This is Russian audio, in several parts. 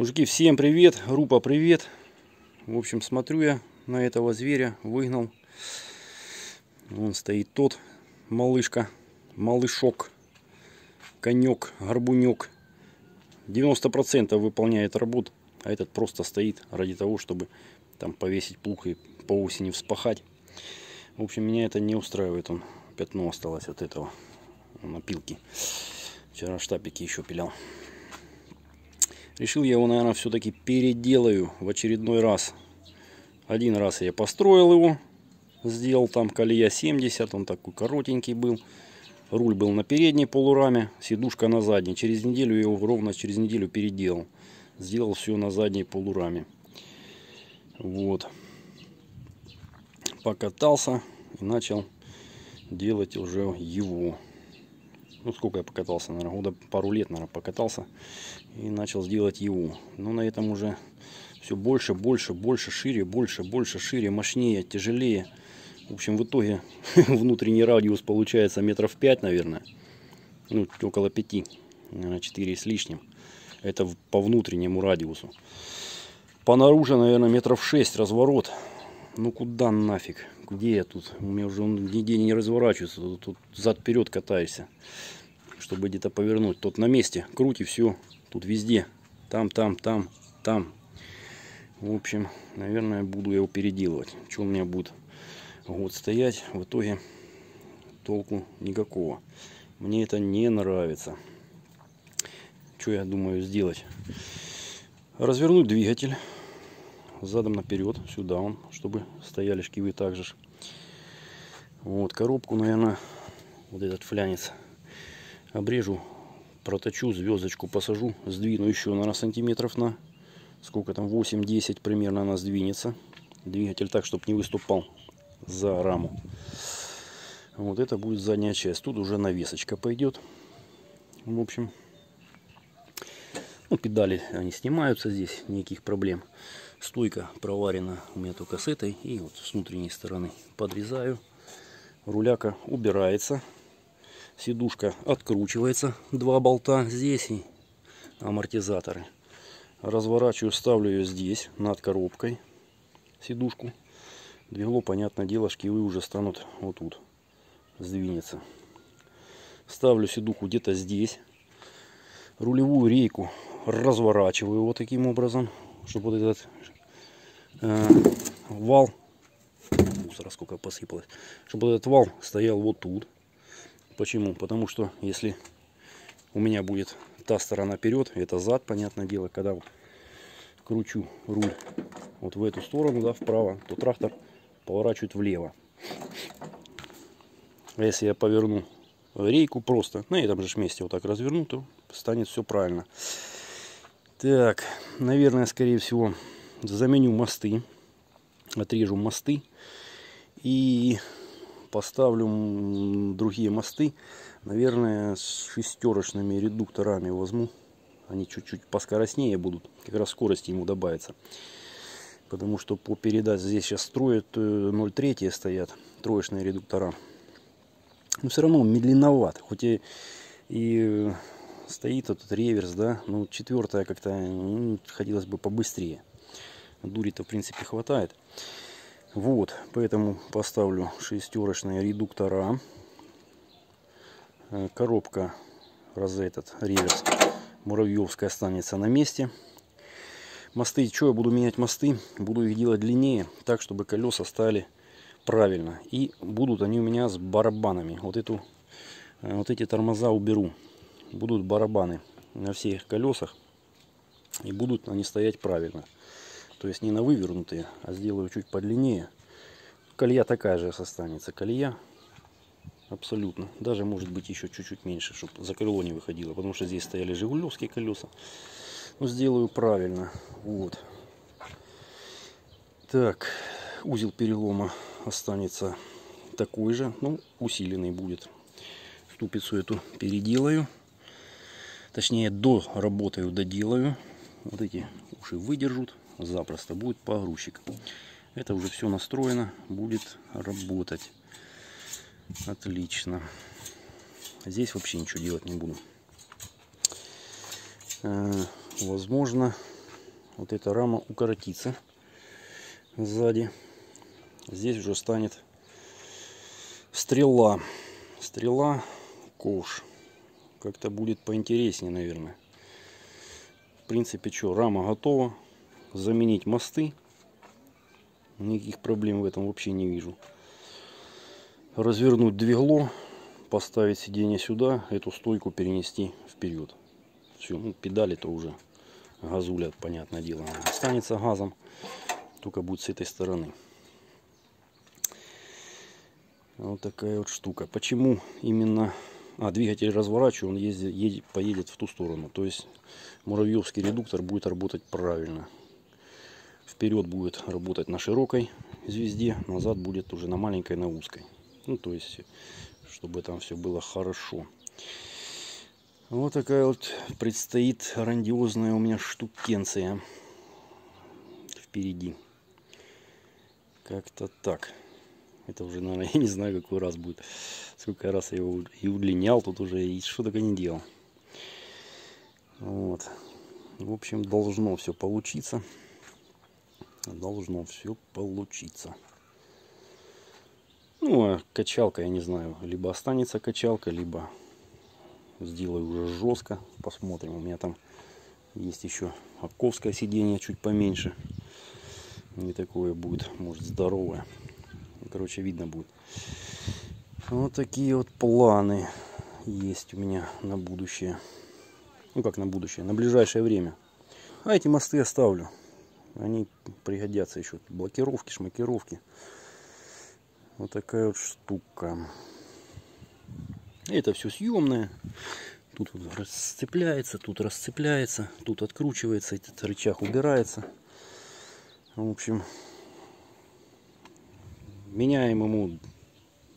Мужики, всем привет, группа привет. В общем, смотрю я на этого зверя, выгнал. Вон стоит тот малышка, малышок, конек, горбунек. 90% выполняет работу, а этот просто стоит ради того, чтобы там повесить плуг и по осени вспахать. В общем, меня это не устраивает. Он пятно осталось от этого напилки. Вчера штапики еще пилял. Решил я его, наверное, все-таки переделаю в очередной раз. Один раз я построил его. Сделал там колея 70. Он такой коротенький был. Руль был на передней полураме. Сидушка на задней. Через неделю я его ровно через неделю переделал. Сделал все на задней полураме. Вот. Покатался и начал делать уже его ну сколько я покатался, наверное, года пару лет, наверное, покатался и начал сделать его. Но на этом уже все больше, больше, больше, шире, больше, больше, шире, мощнее, тяжелее. В общем, в итоге внутренний радиус получается метров 5, наверное. Ну, около 5, наверное, 4 с лишним. Это по внутреннему радиусу. По наружу, наверное, метров 6 разворот. Ну куда нафиг? Где я тут? У меня уже он нигде не разворачивается. Тут, тут зад-вперед катаешься. Чтобы где-то повернуть. Тут на месте. Крути все. Тут везде. Там, там, там, там. В общем, наверное, буду его переделывать. Что у меня будет год стоять. В итоге толку никакого. Мне это не нравится. Что я думаю сделать? Развернуть двигатель задом наперед, сюда он, чтобы стояли шкивы также. Вот, коробку, наверное, вот этот флянец обрежу, проточу, звездочку посажу, сдвину еще, наверное, сантиметров на, сколько там, 8-10 примерно она сдвинется. Двигатель так, чтобы не выступал за раму. Вот это будет задняя часть. Тут уже навесочка пойдет. В общем, ну, педали, они снимаются здесь, никаких проблем. Стойка проварена у меня только с этой. И вот с внутренней стороны подрезаю. Руляка убирается. Сидушка откручивается. Два болта здесь и амортизаторы. Разворачиваю, ставлю ее здесь, над коробкой. Сидушку. Двигло, понятное дело, шкивы уже станут вот тут. Сдвинется. Ставлю сидуху где-то здесь. Рулевую рейку разворачиваю вот таким образом чтобы вот этот э, вал, мусора сколько посыпалось, чтобы вот этот вал стоял вот тут. Почему? Потому что если у меня будет та сторона вперед, это зад, понятное дело, когда вот кручу руль вот в эту сторону, да, вправо, то трактор поворачивает влево. А если я поверну рейку просто на этом же месте вот так разверну, то станет все правильно. Так, наверное, скорее всего, заменю мосты. Отрежу мосты. И поставлю другие мосты. Наверное, с шестерочными редукторами возьму. Они чуть-чуть поскоростнее будут. Как раз скорости ему добавится. Потому что по передаче здесь сейчас строят 0,3 э, стоят. Троечные редуктора. Но все равно медленноват. Хоть и, и стоит этот реверс, да, ну четвертая как-то ну, хотелось бы побыстрее. Дури-то в принципе хватает. Вот, поэтому поставлю шестерочные редуктора. Э, коробка розетт, реверс муравьевская останется на месте. Мосты, что я буду менять мосты? Буду их делать длиннее, так, чтобы колеса стали правильно. И будут они у меня с барабанами. Вот эту, э, вот эти тормоза уберу будут барабаны на всех колесах. И будут они стоять правильно. То есть не на вывернутые, а сделаю чуть подлиннее. Колея такая же останется. Колея абсолютно. Даже может быть еще чуть-чуть меньше, чтобы за крыло не выходило. Потому что здесь стояли жигулевские колеса. Но сделаю правильно. Вот. Так, узел перелома останется такой же, ну, усиленный будет. Ступицу эту переделаю. Точнее, до работаю, доделаю. Вот эти уши выдержут. Запросто будет погрузчик. Это уже все настроено. Будет работать. Отлично. Здесь вообще ничего делать не буду. Э, возможно, вот эта рама укоротится сзади. Здесь уже станет стрела. Стрела, ковш. Как-то будет поинтереснее, наверное. В принципе, что, рама готова. Заменить мосты. Никаких проблем в этом вообще не вижу. Развернуть двигло. Поставить сиденье сюда. Эту стойку перенести вперед. Все, ну педали-то уже газуля, понятное дело, останется газом. Только будет с этой стороны. Вот такая вот штука. Почему именно... А, двигатель разворачиваю, он ездит, едет, поедет в ту сторону. То есть муравьевский редуктор будет работать правильно. Вперед будет работать на широкой звезде, назад будет уже на маленькой, на узкой. Ну, то есть, чтобы там все было хорошо. Вот такая вот предстоит грандиозная у меня штукенция впереди. Как-то так. Это уже, наверное, я не знаю, какой раз будет. Сколько раз я его и удлинял тут уже, и что только не делал. Вот. В общем, должно все получиться. Должно все получиться. Ну, а качалка, я не знаю, либо останется качалка, либо сделаю уже жестко. Посмотрим. У меня там есть еще оковское сиденье чуть поменьше. Не такое будет, может, здоровое. Короче, видно будет. Вот такие вот планы есть у меня на будущее. Ну, как на будущее, на ближайшее время. А эти мосты оставлю. Они пригодятся еще. Блокировки, шмакировки. Вот такая вот штука. Это все съемное. Тут вот расцепляется, тут расцепляется, тут откручивается, этот рычаг убирается. В общем, меняем ему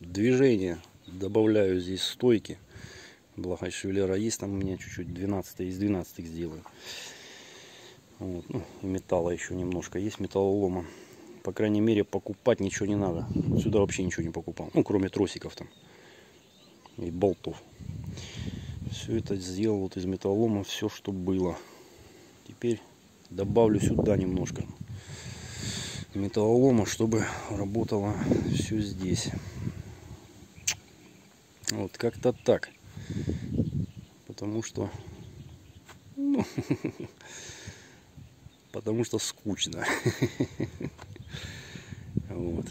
движение, добавляю здесь стойки. Благо шевелера есть там у меня чуть-чуть 12 из 12 сделаю. Вот. Ну, и металла еще немножко есть, металлолома. По крайней мере, покупать ничего не надо. Сюда вообще ничего не покупал. Ну, кроме тросиков там и болтов. Все это сделал вот из металлолома, все, что было. Теперь добавлю сюда немножко металлолома, чтобы работало все здесь. Вот как-то так. Потому что... Ну, потому что скучно. Вот.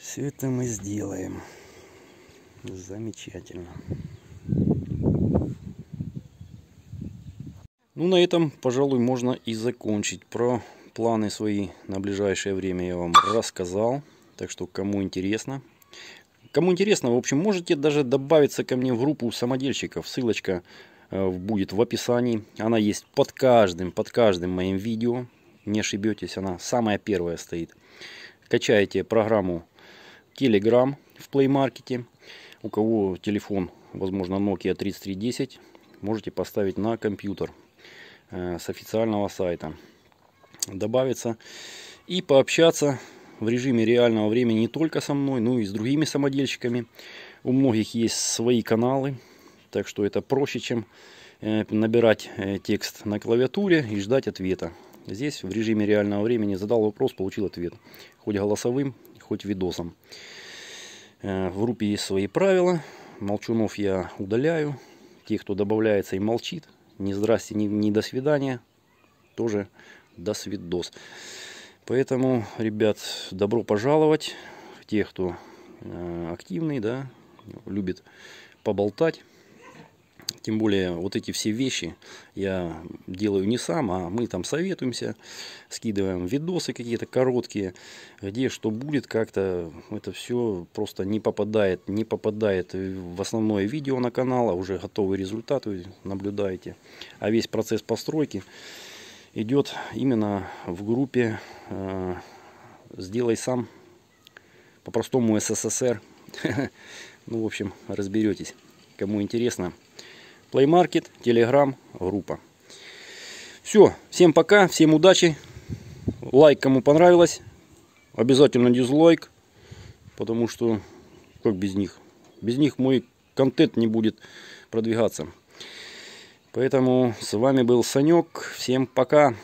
Все это мы сделаем. Замечательно. Ну, на этом, пожалуй, можно и закончить. Про планы свои на ближайшее время я вам рассказал. Так что, кому интересно. Кому интересно, в общем, можете даже добавиться ко мне в группу самодельщиков. Ссылочка э, будет в описании. Она есть под каждым, под каждым моим видео. Не ошибетесь, она самая первая стоит. Качаете программу Telegram в Play Market. У кого телефон, возможно, Nokia 3310, можете поставить на компьютер. Э, с официального сайта. Добавиться и пообщаться в режиме реального времени не только со мной, но и с другими самодельщиками. У многих есть свои каналы, так что это проще, чем э, набирать э, текст на клавиатуре и ждать ответа. Здесь в режиме реального времени задал вопрос, получил ответ. Хоть голосовым, хоть видосом. В группе есть свои правила. Молчунов я удаляю. Тех, кто добавляется и молчит, ни здрасте, ни, ни до свидания, тоже до свидос. Поэтому, ребят, добро пожаловать. Те, кто э, активный, да, любит поболтать. Тем более вот эти все вещи я делаю не сам, а мы там советуемся, скидываем видосы какие-то короткие, где что будет как-то. Это все просто не попадает, не попадает в основное видео на канал, а уже готовый результат вы наблюдаете. А весь процесс постройки идет именно в группе э, «Сделай сам», по-простому СССР. Ну, в общем, разберетесь. Кому интересно, Market, Telegram, группа. Все, всем пока, всем удачи. Лайк, кому понравилось. Обязательно дизлайк, потому что как без них? Без них мой контент не будет продвигаться. Поэтому с вами был Санек. Всем пока.